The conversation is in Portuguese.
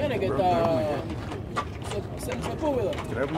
¿Quién es que cool with him. Grab